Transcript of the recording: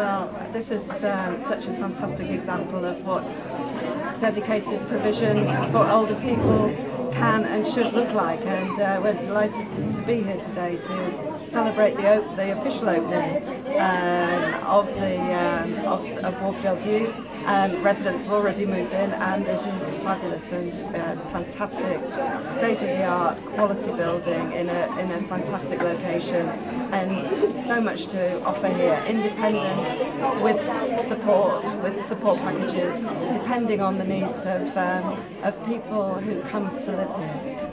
Well, this is um, such a fantastic example of what dedicated provision for older people can and should look like. And uh, we're delighted to be here today to celebrate the, the official opening uh, of the um, of, of Wharfedale View. Um, residents have already moved in and it is fabulous and uh, fantastic state-of-the-art quality building in a, in a fantastic location and so much to offer here. Independence with support, with support packages depending on the needs of, um, of people who come to live here.